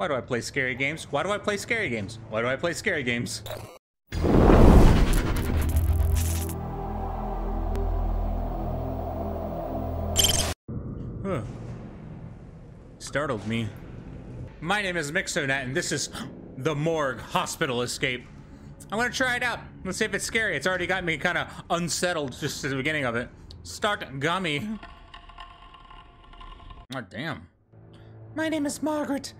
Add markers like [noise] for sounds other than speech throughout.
Why do I play scary games? Why do I play scary games? Why do I play scary games? Huh. Startled me. My name is MixoNat, and this is [gasps] the Morgue Hospital Escape. I'm gonna try it out. Let's see if it's scary. It's already got me kind of unsettled just at the beginning of it. Start gummy. Oh, [laughs] damn. My name is Margaret.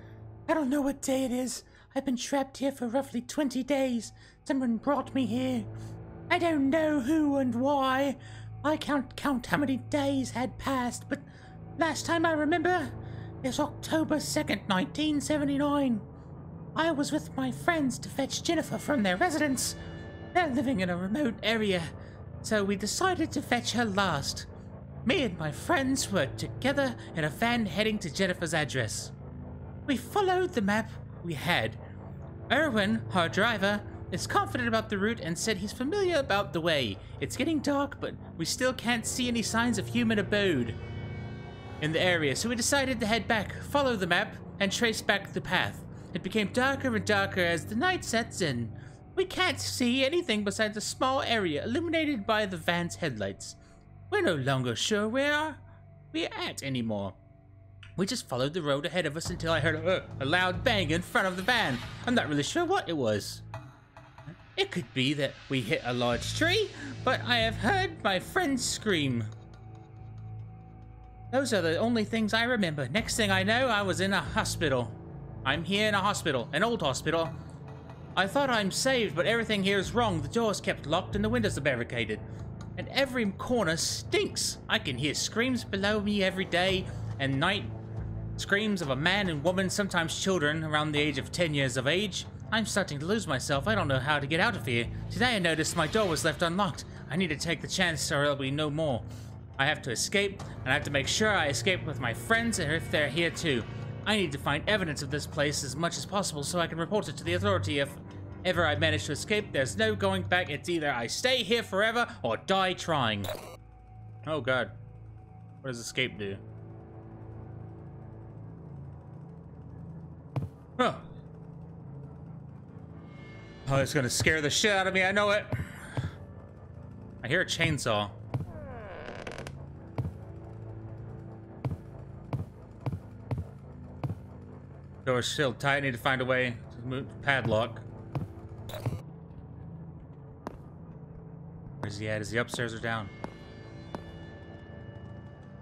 I don't know what day it is. I've been trapped here for roughly 20 days. Someone brought me here. I don't know who and why. I can't count how many days had passed, but last time I remember, it's October 2nd, 1979. I was with my friends to fetch Jennifer from their residence. They're living in a remote area, so we decided to fetch her last. Me and my friends were together in a van heading to Jennifer's address. We followed the map we had. Erwin, our driver, is confident about the route and said he's familiar about the way. It's getting dark, but we still can't see any signs of human abode in the area, so we decided to head back, follow the map, and trace back the path. It became darker and darker as the night sets in. We can't see anything besides a small area illuminated by the van's headlights. We're no longer sure where we're at anymore. We just followed the road ahead of us until I heard a, a loud bang in front of the van. I'm not really sure what it was. It could be that we hit a large tree, but I have heard my friends scream. Those are the only things I remember. Next thing I know, I was in a hospital. I'm here in a hospital, an old hospital. I thought I'm saved, but everything here is wrong. The doors kept locked and the windows are barricaded. And every corner stinks. I can hear screams below me every day and night. Screams of a man and woman, sometimes children, around the age of 10 years of age. I'm starting to lose myself. I don't know how to get out of here. Today I noticed my door was left unlocked. I need to take the chance or there'll be no more. I have to escape, and I have to make sure I escape with my friends and if they're here too. I need to find evidence of this place as much as possible so I can report it to the authority if ever I manage to escape. There's no going back. It's either I stay here forever or die trying. Oh god. What does escape do? Oh. Oh, it's gonna scare the shit out of me, I know it. I hear a chainsaw. Door's still tight. I need to find a way to move padlock. Where's he at? Is he upstairs or down?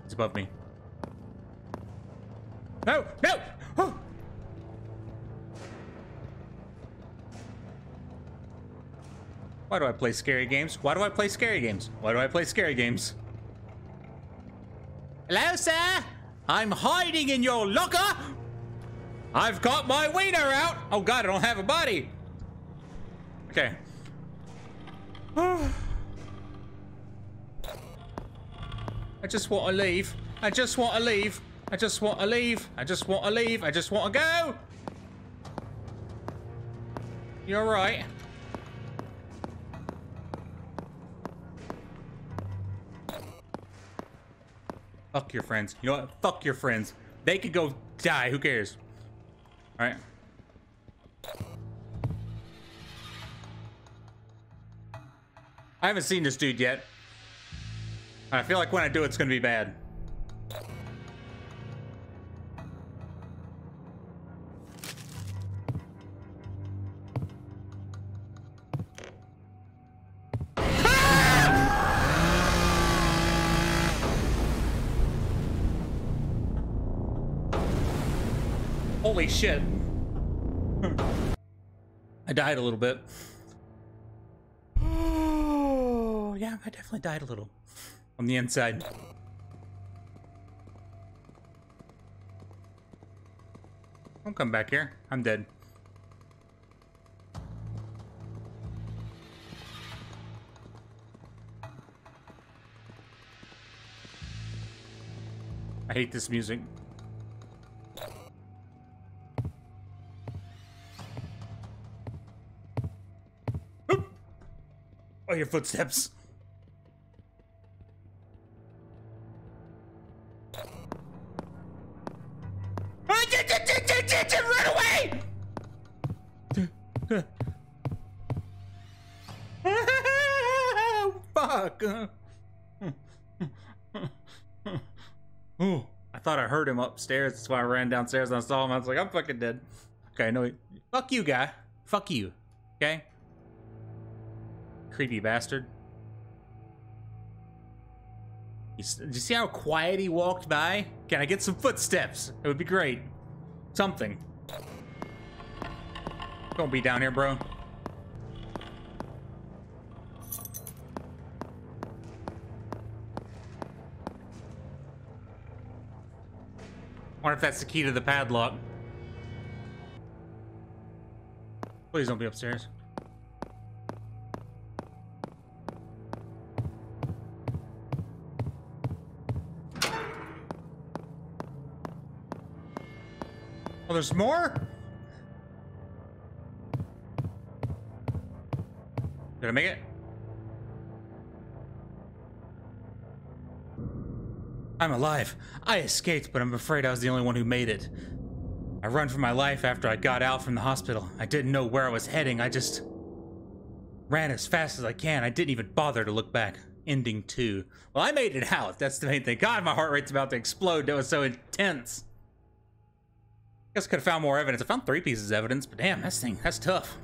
It's above me. No! No! Why do I play scary games? Why do I play scary games? Why do I play scary games? Hello, sir? I'm hiding in your locker! I've got my wiener out! Oh god, I don't have a body! Okay. [sighs] I just want to leave. I just want to leave. I just want to leave. I just want to leave. I just want to go! You're right. Fuck your friends. You know what? Fuck your friends. They could go die. Who cares? Alright. I haven't seen this dude yet. I feel like when I do, it's gonna be bad. Holy shit. I died a little bit. Oh, yeah, I definitely died a little on the inside. Don't come back here. I'm dead. I hate this music. Oh, your footsteps. Run away! Fuck. Ooh, I thought I heard him upstairs. That's why I ran downstairs and I saw him. I was like, I'm fucking dead. Okay, no, fuck you, guy. Fuck you. Okay? Creepy bastard. Did you see how quiet he walked by? Can I get some footsteps? It would be great. Something. Don't be down here, bro. Wonder if that's the key to the padlock. Please don't be upstairs. Oh, there's more? Did I make it? I'm alive. I escaped, but I'm afraid I was the only one who made it. I run for my life after I got out from the hospital. I didn't know where I was heading. I just ran as fast as I can. I didn't even bother to look back. Ending two. Well, I made it out. That's the main thing. God, my heart rate's about to explode. That was so intense. Guess I could have found more evidence. I found three pieces of evidence, but damn, that's thing, that's tough.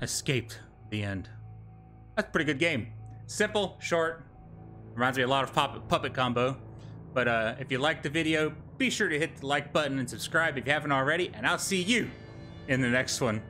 Escaped. The end. That's a pretty good game. Simple, short. Reminds me a lot of Pop Puppet Combo. But uh, if you liked the video, be sure to hit the like button and subscribe if you haven't already, and I'll see you in the next one.